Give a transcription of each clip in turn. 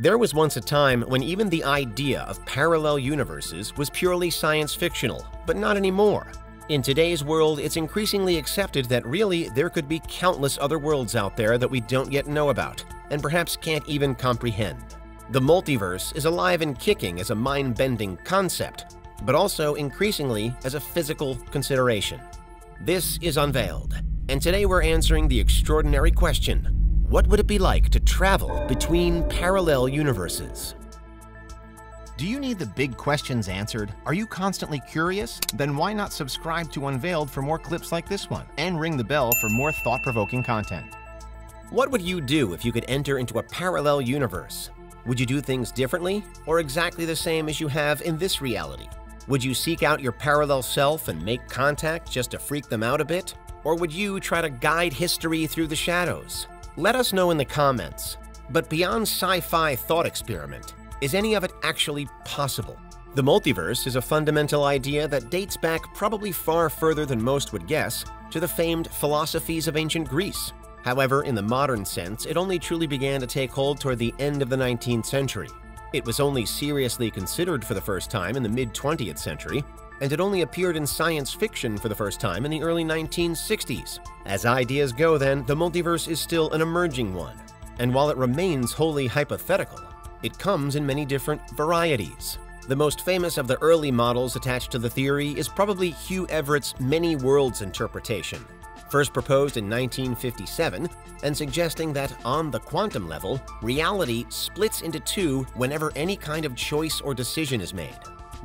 There was once a time when even the idea of parallel universes was purely science fictional, but not anymore. In today's world, it's increasingly accepted that really there could be countless other worlds out there that we don't yet know about, and perhaps can't even comprehend. The multiverse is alive and kicking as a mind bending concept, but also increasingly as a physical consideration. This is Unveiled, and today we're answering the extraordinary question what would it be like to travel between parallel universes? Do you need the big questions answered? Are you constantly curious? Then why not subscribe to Unveiled for more clips like this one and ring the bell for more thought provoking content? What would you do if you could enter into a parallel universe? Would you do things differently or exactly the same as you have in this reality? Would you seek out your parallel self and make contact just to freak them out a bit? Or would you try to guide history through the shadows? Let us know in the comments. But beyond sci-fi thought experiment, is any of it actually possible? The multiverse is a fundamental idea that dates back probably far further than most would guess to the famed philosophies of ancient Greece. However, in the modern sense, it only truly began to take hold toward the end of the 19th century. It was only seriously considered for the first time in the mid 20th century, and it only appeared in science fiction for the first time in the early 1960s. As ideas go, then, the multiverse is still an emerging one, and while it remains wholly hypothetical, it comes in many different varieties. The most famous of the early models attached to the theory is probably Hugh Everett's many worlds interpretation, first proposed in 1957 and suggesting that on the quantum level, reality splits into two whenever any kind of choice or decision is made.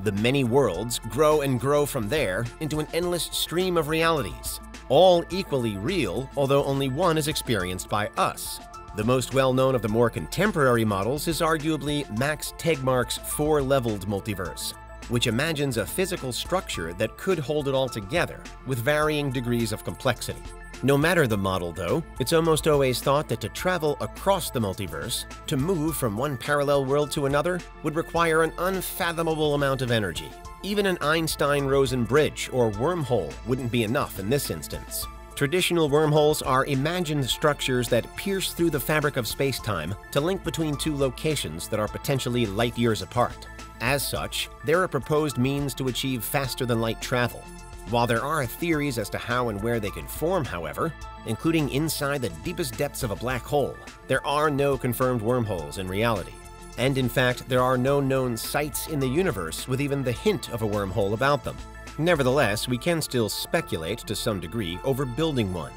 The many worlds grow and grow from there into an endless stream of realities, all equally real, although only one is experienced by us. The most well-known of the more contemporary models is arguably Max Tegmark's four-leveled multiverse, which imagines a physical structure that could hold it all together, with varying degrees of complexity. No matter the model, though, it's almost always thought that to travel across the multiverse, to move from one parallel world to another, would require an unfathomable amount of energy. Even an Einstein-Rosen bridge or wormhole wouldn't be enough in this instance. Traditional wormholes are imagined structures that pierce through the fabric of space-time to link between two locations that are potentially light years apart. As such, they're a proposed means to achieve faster-than-light travel, while there are theories as to how and where they could form, however, including inside the deepest depths of a black hole, there are no confirmed wormholes in reality. And in fact, there are no known sites in the universe with even the hint of a wormhole about them. Nevertheless, we can still speculate to some degree over building one.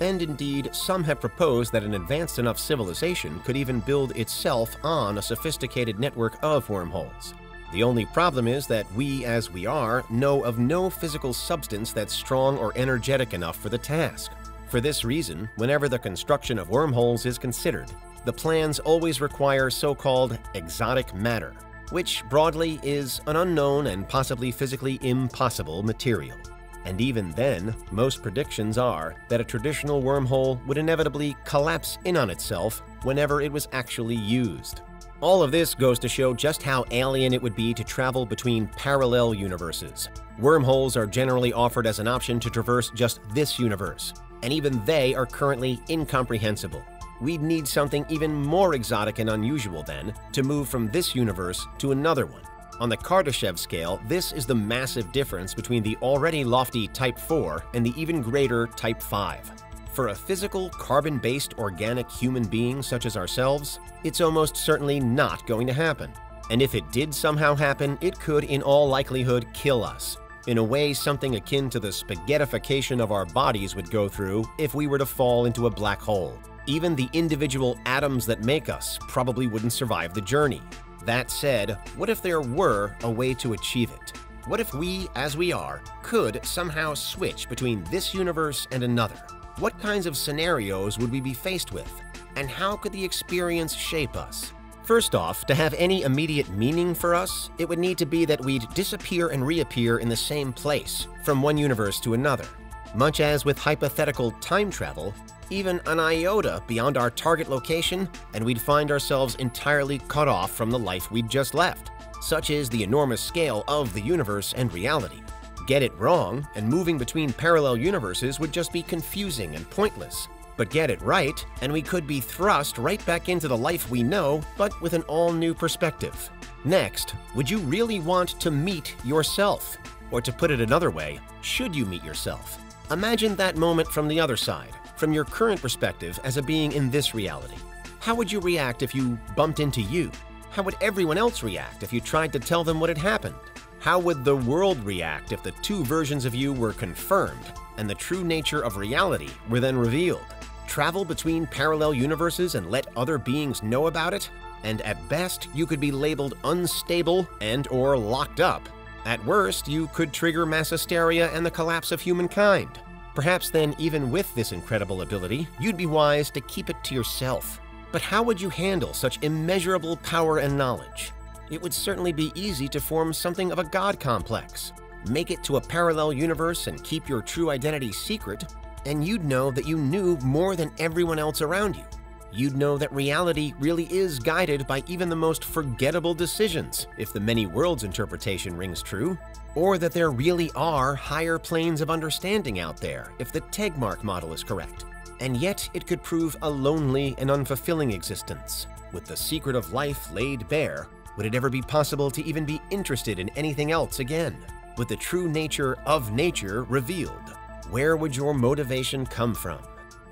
And indeed, some have proposed that an advanced enough civilization could even build itself on a sophisticated network of wormholes. The only problem is that we, as we are, know of no physical substance that's strong or energetic enough for the task. For this reason, whenever the construction of wormholes is considered, the plans always require so-called exotic matter, which broadly is an unknown and possibly physically impossible material. And even then, most predictions are that a traditional wormhole would inevitably collapse in on itself whenever it was actually used. All of this goes to show just how alien it would be to travel between parallel universes. Wormholes are generally offered as an option to traverse just this universe, and even they are currently incomprehensible. We'd need something even more exotic and unusual, then, to move from this universe to another one. On the Kardashev scale, this is the massive difference between the already lofty Type 4 and the even greater Type 5. For a physical, carbon-based organic human being such as ourselves, it's almost certainly not going to happen. And if it did somehow happen, it could in all likelihood kill us, in a way something akin to the spaghettification of our bodies would go through if we were to fall into a black hole. Even the individual atoms that make us probably wouldn't survive the journey. That said, what if there were a way to achieve it? What if we, as we are, could somehow switch between this universe and another? What kinds of scenarios would we be faced with? And how could the experience shape us? First off, to have any immediate meaning for us, it would need to be that we'd disappear and reappear in the same place, from one universe to another. Much as with hypothetical time travel, even an iota beyond our target location, and we'd find ourselves entirely cut off from the life we'd just left. Such is the enormous scale of the universe and reality get it wrong, and moving between parallel universes would just be confusing and pointless. But get it right, and we could be thrust right back into the life we know, but with an all new perspective. Next, would you really want to meet yourself? Or to put it another way, should you meet yourself? Imagine that moment from the other side, from your current perspective as a being in this reality. How would you react if you bumped into you? How would everyone else react if you tried to tell them what had happened? How would the world react if the two versions of you were confirmed and the true nature of reality were then revealed? Travel between parallel universes and let other beings know about it? And at best, you could be labeled unstable and or locked up. At worst, you could trigger mass hysteria and the collapse of humankind. Perhaps then, even with this incredible ability, you'd be wise to keep it to yourself. But how would you handle such immeasurable power and knowledge? It would certainly be easy to form something of a god complex. Make it to a parallel universe and keep your true identity secret, and you'd know that you knew more than everyone else around you. You'd know that reality really is guided by even the most forgettable decisions, if the many worlds interpretation rings true, or that there really are higher planes of understanding out there, if the Tegmark model is correct. And yet, it could prove a lonely and unfulfilling existence. With the secret of life laid bare, would it ever be possible to even be interested in anything else again? With the true nature of nature revealed, where would your motivation come from?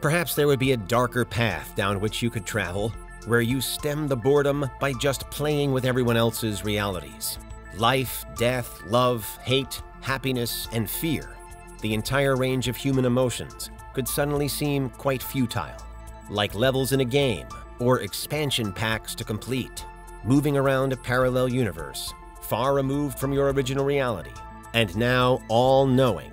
Perhaps there would be a darker path down which you could travel, where you stem the boredom by just playing with everyone else's realities. Life, death, love, hate, happiness, and fear, the entire range of human emotions, could suddenly seem quite futile, like levels in a game or expansion packs to complete, moving around a parallel universe, far removed from your original reality, and now all knowing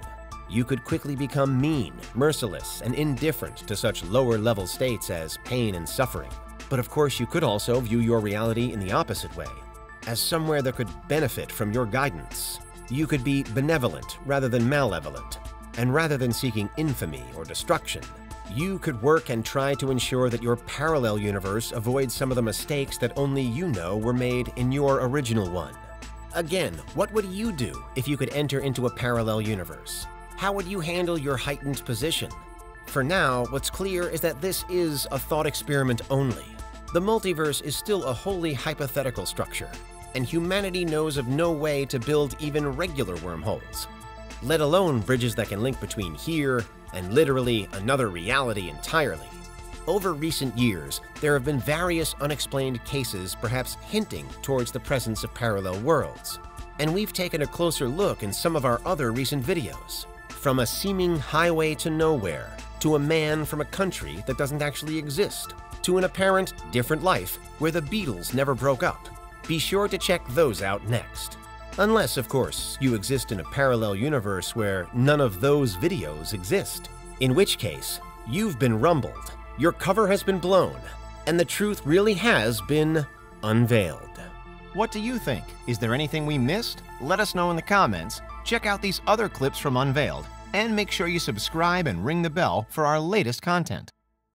you could quickly become mean, merciless, and indifferent to such lower level states as pain and suffering. But of course, you could also view your reality in the opposite way, as somewhere that could benefit from your guidance. You could be benevolent rather than malevolent, and rather than seeking infamy or destruction, you could work and try to ensure that your parallel universe avoids some of the mistakes that only you know were made in your original one. Again, what would you do if you could enter into a parallel universe? How would you handle your heightened position? For now, what's clear is that this is a thought experiment only. The multiverse is still a wholly hypothetical structure, and humanity knows of no way to build even regular wormholes, let alone bridges that can link between here and literally another reality entirely. Over recent years, there have been various unexplained cases perhaps hinting towards the presence of parallel worlds, and we've taken a closer look in some of our other recent videos. From a seeming highway to nowhere, to a man from a country that doesn't actually exist, to an apparent different life where the Beatles never broke up. Be sure to check those out next. Unless, of course, you exist in a parallel universe where none of those videos exist. In which case, you've been rumbled, your cover has been blown, and the truth really has been unveiled. What do you think? Is there anything we missed? Let us know in the comments. Check out these other clips from Unveiled and make sure you subscribe and ring the bell for our latest content.